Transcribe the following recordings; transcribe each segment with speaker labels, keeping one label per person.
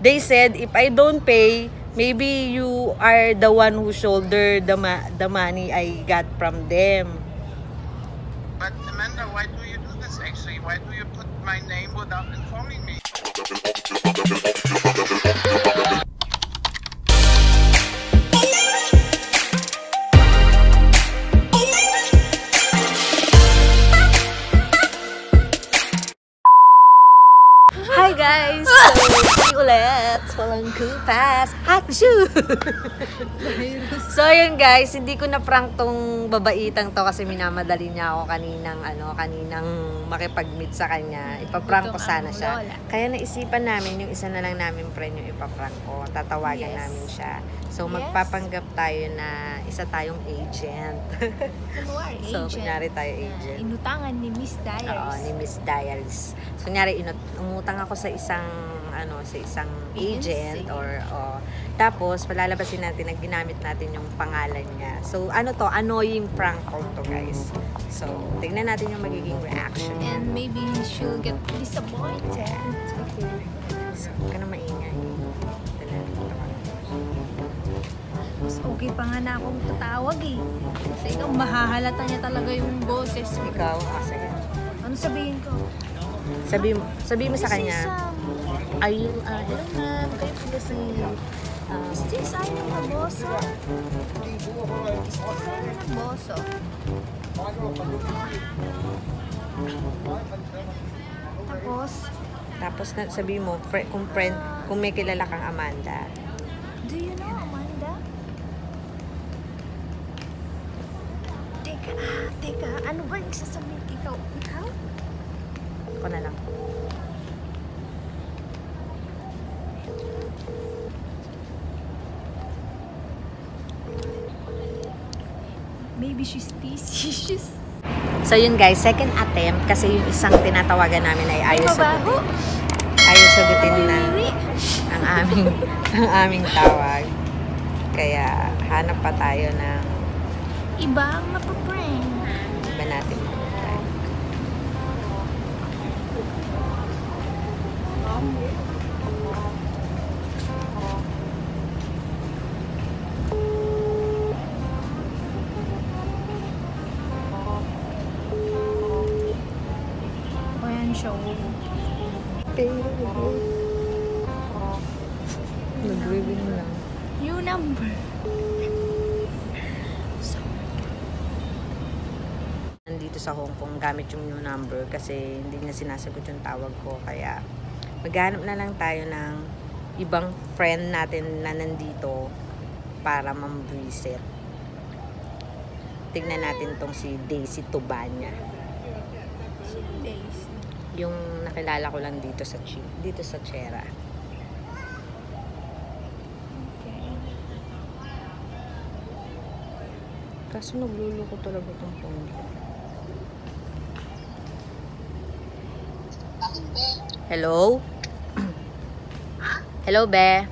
Speaker 1: they said if I don't pay, maybe you are the one who shoulder the ma- the money I got from them.
Speaker 2: But Amanda, why do you do this actually? Why do you put my name without informing me?
Speaker 1: Hi guys! So, ulit. Walang kupas. Hakshu! so, yun guys, hindi ko na prank tong babaitang to kasi minamadali niya ako kaninang, ano, kaninang makipag-meet sa kanya. Ipaprank ko sana siya. Kaya naisipan namin, yung isa na lang namin friend yung ipaprank ko. Tatawagan
Speaker 3: Yes.
Speaker 1: namin siya. So,
Speaker 3: Yes.
Speaker 1: magpapanggap tayo na isa tayong agent.
Speaker 3: Kunwari,
Speaker 1: so,
Speaker 3: agent.
Speaker 1: kunyari tayo agent.
Speaker 3: Inutangan ni Miss Diaries.
Speaker 1: Oo, ni Miss Diaries. So, kunyari, inut umutang ako sa isang, ano, sa isang agent
Speaker 3: Agency.
Speaker 1: or, oh, tapos, palalabasin natin na ginamit natin yung pangalan niya. So, ano to? Annoying prank call to, guys. So, tignan natin yung magiging reaction.
Speaker 3: And maybe she'll get disappointed.
Speaker 1: So,
Speaker 3: okay pa nga na akong tatawag eh. Kasi ikaw, mahahalata niya talaga yung boses.
Speaker 1: Ikaw, ah, sige.
Speaker 3: Ano sabihin ko?
Speaker 1: Sabi, sabi mo sa kanya,
Speaker 3: um,
Speaker 1: are you, uh, hello ma'am, kayo po kasi, uh,
Speaker 3: is this Aina Naboso? Is this Aina Naboso? Tapos,
Speaker 1: tapos na, sabi mo, fri- kung friend, kung may kilala kang Amanda,
Speaker 3: Do you know Amanda? Teka. Ano ba yung sasabihin? Ikaw, ikaw?
Speaker 1: ako na lang.
Speaker 3: Maybe she's. She's...
Speaker 1: So yun guys, second attempt kasi yung isang tinatawagan namin ay ayaw sagutin. Ayaw sagutin na ang aming ang aming tawag. Kaya hanap pa tayo ng
Speaker 3: Iba ang mapaprank.
Speaker 1: iba natin mag-try.
Speaker 3: O
Speaker 1: Sa Hong Kong gamit yung new number kasi hindi niya sinasagot yung tawag ko. Kaya maghanap na lang tayo ng ibang friend natin na nandito para mam-reset. Tignan natin tong si Daisy Tubanya.
Speaker 3: Days.
Speaker 1: Yung nakilala ko lang dito sa Chi, dito sa Chera.
Speaker 3: Okay.
Speaker 1: Kaso nagluluko talaga tong phone. Hello? Hello, Be?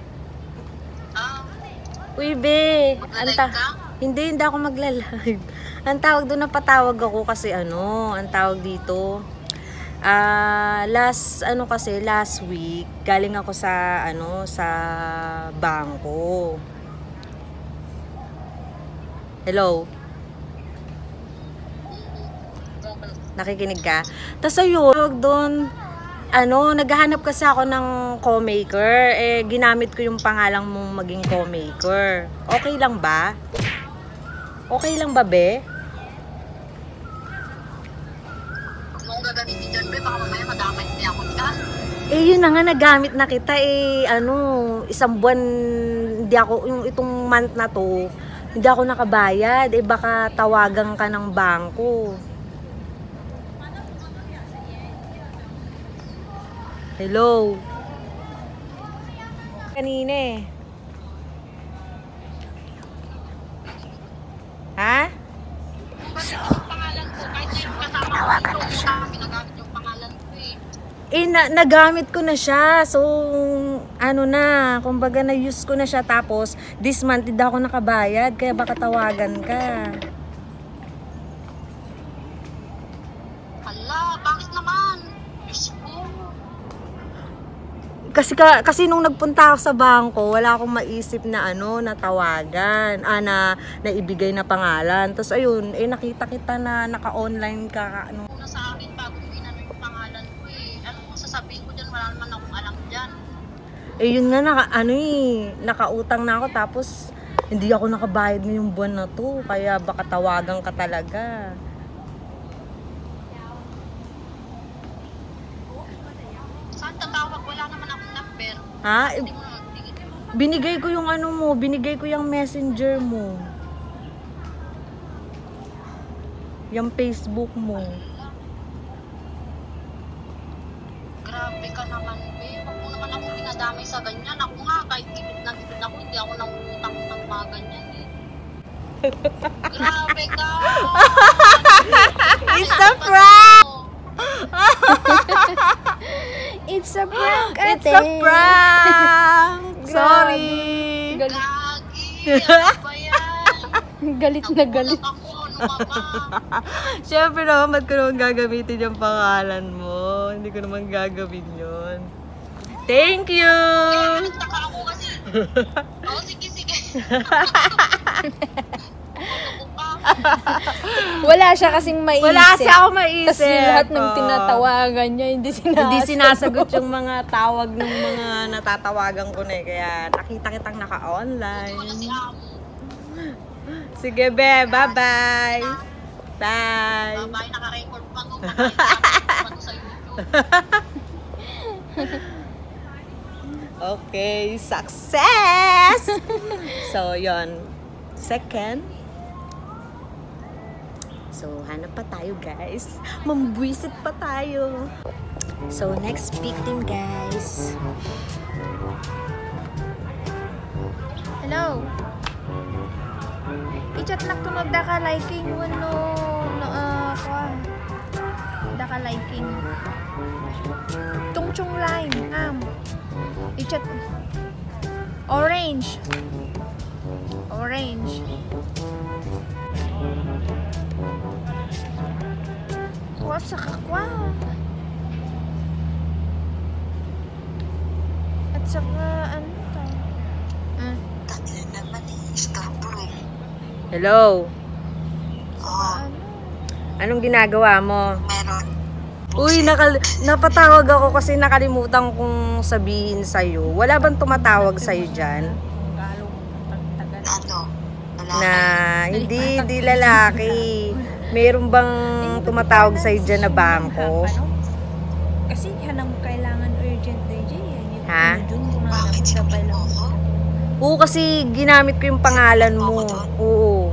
Speaker 1: Uy, Be! Ang ta- hindi, hindi ako magla-live. Ang tawag doon na patawag ako kasi ano, ang tawag dito. Ah, last ano kasi last week galing ako sa ano sa bangko. Hello. Nakikinig ka? Tapos ayun, doon, ano, naghahanap kasi ako ng co-maker. Eh, ginamit ko yung pangalang mong maging co-maker. Okay lang ba? Okay lang ba, be?
Speaker 4: Kung gagamitin dyan, be, baka mamaya madamay niya ako dyan.
Speaker 1: Eh, yun na nga, nagamit na kita. Eh, ano, isang buwan, hindi ako, yung itong month na to, hindi ako nakabayad. Eh, baka tawagan ka ng bangko. Hello? Kanina eh. Ha?
Speaker 4: Tinawagan na siya. Eh.
Speaker 1: Eh, na, nagamit ko na siya. So, ano na, kumbaga na-use ko na siya. Tapos, this month, hindi ako nakabayad. Kaya baka tawagan ka.
Speaker 4: Hala, bakit naman? Diyos ko.
Speaker 1: Kasi, ka, kasi nung nagpunta ako sa bangko, wala akong maisip na ano, na tawagan, ah, na, na ibigay na pangalan. Tapos ayun, eh nakita kita na naka-online ka, ano.
Speaker 4: Sa akin bago ko inano yung pangalan ko eh. Ano mo sasabihin ko dyan? Wala naman akong alam dyan.
Speaker 1: Eh yun nga, naka, ano eh, nakautang na ako tapos hindi ako nakabayad ngayong buwan na to. Kaya baka tawagan ka talaga.
Speaker 4: Saan tatawag? Wala naman akong number.
Speaker 1: Ha? Binigay ko yung ano mo, binigay ko yung messenger mo. Yung Facebook mo.
Speaker 4: Grabe ka naman, be. Huwag mo naman akong dinadamay sa ganyan. Ako nga, kahit gipit na gipit ako, hindi ako nang utang ng mga ganyan eh. Grabe ka!
Speaker 1: It's a prank!
Speaker 3: It's a prank,
Speaker 1: It's a prank! Sorry!
Speaker 3: Galit, galit na galit.
Speaker 1: Siyempre naman, ba't ko naman gagamitin yung pangalan mo? Hindi ko naman gagawin yun. Thank you!
Speaker 4: Kaya nagtaka ako kasi. Oo, sige, sige.
Speaker 3: Wala siya kasing maisip.
Speaker 1: Wala siya ako maisip.
Speaker 3: Tapos lahat ng tinatawagan niya, hindi sinasagot.
Speaker 1: Hindi sinasagot yung mga tawag ng mga natatawagan ko na eh. Kaya nakita kitang naka-online. Sige, be. Bye-bye. Bye.
Speaker 4: Babay, naka-record pa to.
Speaker 1: Okay, success! so, yon Second. So, hanap pa tayo, guys. Mambwisit pa tayo. So, next victim, guys.
Speaker 3: Hello. I-chat lang to no daka liking mo no no uh, kwa. Daka liking. Tungchong line am. I-chat Orange. Orange. Sa kakwa. At saka ano to?
Speaker 4: Eh.
Speaker 1: Hello?
Speaker 3: Ano?
Speaker 1: Anong ginagawa mo?
Speaker 4: meron.
Speaker 1: Uy, nakal napatawag ako kasi nakalimutan kong sabihin sa'yo. Wala bang tumatawag sa'yo dyan?
Speaker 4: Ano?
Speaker 1: Na hindi, hindi lalaki. Meron bang tumatawag sa'yo dyan na bangko?
Speaker 3: Kasi hanang kailangan urgent DJ.
Speaker 1: Ha?
Speaker 4: Bakit sinabi mo ako?
Speaker 1: Oo, kasi ginamit ko yung pangalan mo. Oo.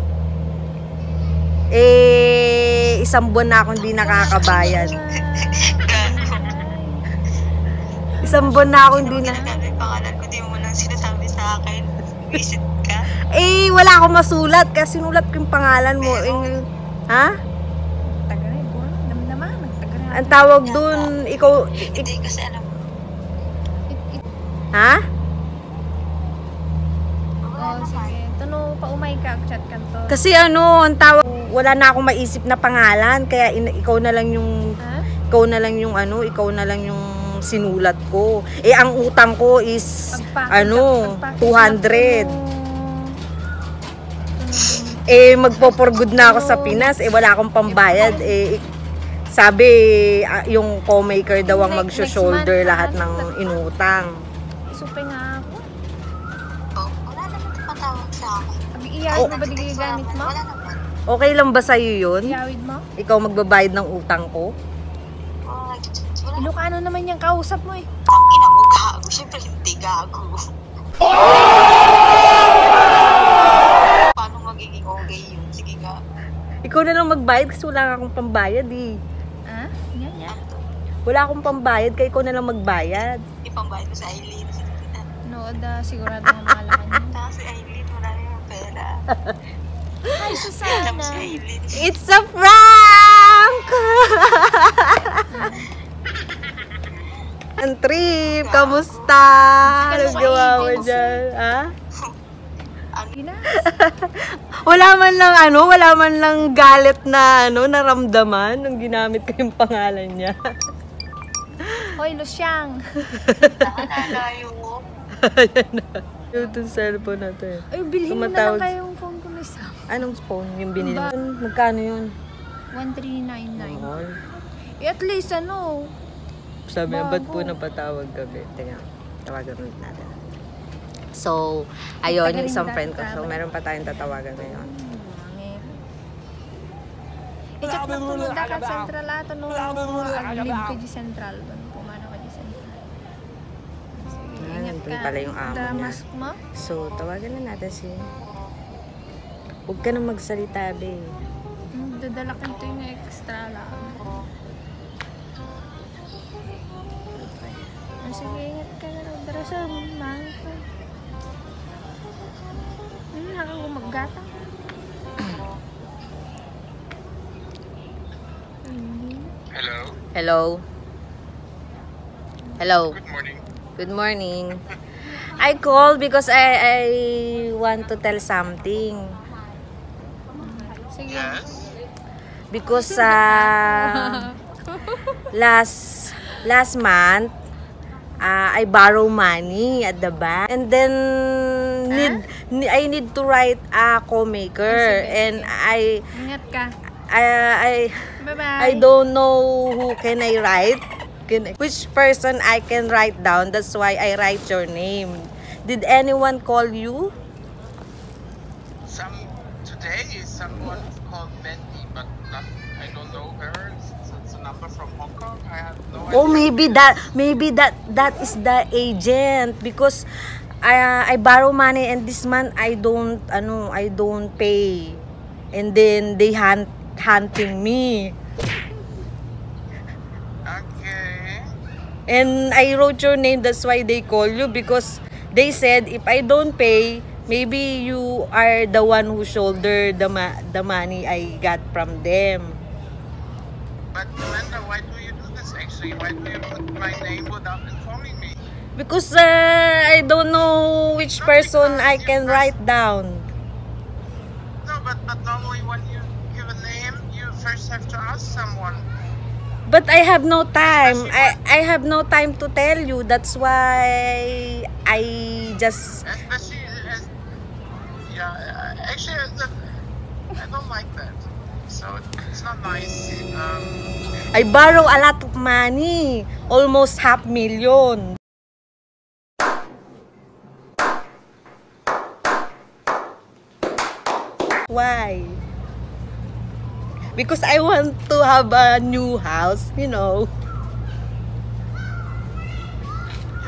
Speaker 1: Eh, isang buwan na akong hindi nakakabayad. Isang buwan na akong hindi na...
Speaker 4: Sinasabi yung pangalan ko, di mo nang sinasabi sa akin. Visit ka?
Speaker 1: Eh, wala akong masulat kasi sinulat ko yung pangalan mo. Eh, ha? Ang tawag dun, ikaw... ik-
Speaker 4: Hindi kasi alam mo.
Speaker 1: ha?
Speaker 3: Oh, sige. Tuno, pa umay ka, chat ka to.
Speaker 1: Kasi ano, ang tawag, wala na akong maisip na pangalan, kaya in- ikaw na lang yung, ikaw na lang yung ano, ikaw na lang yung sinulat ko. Eh, ang utang ko is, ano,
Speaker 3: lang- pagpackage
Speaker 1: 200.
Speaker 3: lang
Speaker 1: Eh, magpo-for good na ako sa Pinas, eh, wala akong pambayad. Eh, sabi, ah, yung co-maker daw ang mag-shoulder lahat
Speaker 3: ah,
Speaker 1: ng inutang.
Speaker 3: Isupe nga ako.
Speaker 4: Oh, wala naman tumatawag sa akin.
Speaker 3: Abi, iyawid mo ba di gamit mo?
Speaker 4: Wala naman.
Speaker 1: Okay lang ba sa'yo yun?
Speaker 3: Iyawid mo?
Speaker 1: Ikaw magbabayad ng utang ko?
Speaker 4: Oh,
Speaker 3: Ilocano naman yung kausap mo eh.
Speaker 4: Ang ina mo, gago. Siyempre hindi gago. Paano magiging okay yun? Sige nga.
Speaker 1: Ikaw na lang magbayad kasi wala akong pambayad eh.
Speaker 3: Ha? Yan, yan.
Speaker 1: Wala akong pambayad, kaya ikaw na lang magbayad.
Speaker 4: Ipambayad mo sa Eileen.
Speaker 3: Nood, ah, sigurado nga mahalakan niya.
Speaker 4: Tapos si Eileen, marami yung pera.
Speaker 3: Ay,
Speaker 4: Tapos
Speaker 3: Susana.
Speaker 4: si.
Speaker 1: It's a prank! Ang trip, kamusta? Ano gawa mo dyan? Ha?
Speaker 3: Pinas.
Speaker 1: Wala man lang ano, wala man lang galit na ano, naramdaman nung ginamit ko yung pangalan niya.
Speaker 3: Hoy, Lusyang.
Speaker 4: Nakalayo mo.
Speaker 1: Ayan na. Yung cellphone na to eh.
Speaker 3: Ay, bilhin mo na lang kayong phone ko, Miss Sam.
Speaker 1: Anong phone yung binili
Speaker 3: Ba-
Speaker 1: mo? Magkano yun?
Speaker 3: 1399.
Speaker 1: Mahal.
Speaker 3: Eh, at least, ano,
Speaker 1: Sabi ba't po napatawag kami? Teka, tawagan ulit natin. So, ayun, yung isang friend ko. So, meron pa tayong tatawagan ngayon.
Speaker 3: Mangit. Eh, check na tulog ka central ato no. Aglib ka di central. Ban pumano ka di central. Sige, ingat
Speaker 1: nandun
Speaker 3: ka.
Speaker 1: pala yung amo niya.
Speaker 3: mask mo?
Speaker 1: So, tawagan na natin si... Huwag ka nang magsalita, be.
Speaker 3: Hmm, Dadala ko ito yung extra lang. Sige, ingat ka na rin. Dara sa mangit Hmm.
Speaker 2: Hello.
Speaker 1: Hello? Hello?
Speaker 2: Good morning.
Speaker 1: Good morning. I called because I, I want to tell something.
Speaker 2: Yes.
Speaker 1: Because uh, last last month uh, I borrow money at the bank and then need, ni- I need to write a co-maker and I
Speaker 3: Ingat ka.
Speaker 1: I I
Speaker 3: Bye-bye.
Speaker 1: I don't know who can I write. Can, which person I can write down. That's why I write your name. Did anyone call you?
Speaker 2: Some today someone called Mandy, but not, I don't know her. It's, it's a number from Hong Kong. I have no
Speaker 1: Oh, maybe that maybe that that is the agent because I uh, I borrow money and this month I don't ano I don't pay. And then they hunt hunting me.
Speaker 2: Okay.
Speaker 1: And I wrote your name that's why they call you because they said if I don't pay maybe you are the one who shoulder the ma- the money I got from them.
Speaker 2: But Amanda, why do you this actually? Why do you put my name without informing me?
Speaker 1: Because uh, I don't know which person I can write down.
Speaker 2: No, but, but normally when you give a name, you first have to ask someone.
Speaker 1: But I have no time. I, I have no time to tell you. That's why I just
Speaker 2: Especially as, yeah, actually, I don't like that. So it's not nice. Um,
Speaker 1: I borrow a lot of money. Almost half million. Why? Because I want to have a new house, you know.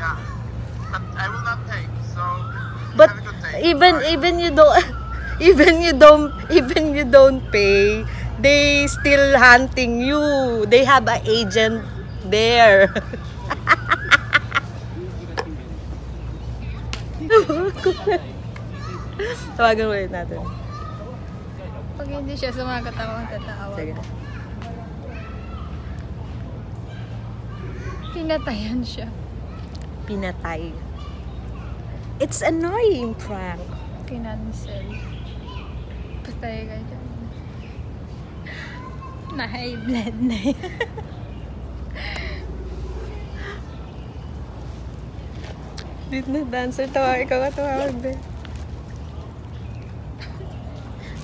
Speaker 2: yeah, but I will not pay. So
Speaker 1: But
Speaker 2: have a good day.
Speaker 1: even even you don't even you don't even you don't pay, they still hunting you. They have an agent there. Tawagan ulit natin.
Speaker 3: Pag hindi siya sumakatawa, tatawa.
Speaker 1: Sige.
Speaker 3: Pinatayan siya.
Speaker 1: Pinatay. It's annoying prank.
Speaker 3: Kinancel. Patay ka dyan. Na-high blood na yan.
Speaker 1: Dito na dancer, tawa ikaw ka tawag din.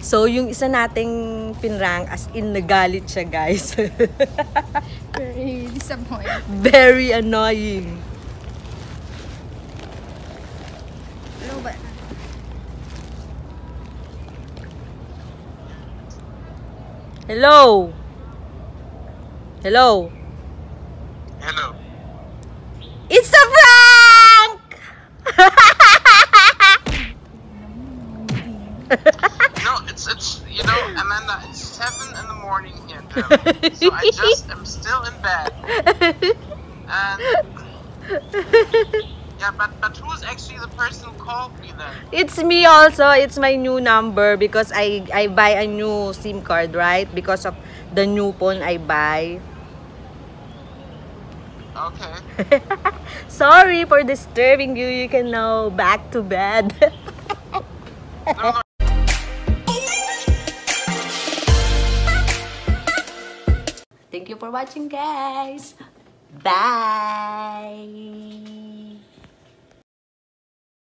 Speaker 1: So, yung isa nating pinrank, as in nagalit siya, guys.
Speaker 3: Very disappointed.
Speaker 1: Very annoying.
Speaker 3: Ano ba?
Speaker 1: Hello? Hello?
Speaker 2: Hello.
Speaker 1: It's a prank!
Speaker 2: No, it's it's you know Amanda. It's seven in the morning here in Germany, so I just am still in bed. And yeah, but but who's actually the person who called me then?
Speaker 1: It's me also. It's my new number because I I buy a new SIM card, right? Because of the new phone I buy.
Speaker 2: Okay.
Speaker 1: Sorry for disturbing you. You can now back to bed.
Speaker 2: No, no,
Speaker 1: Thank you for watching, guys. Bye!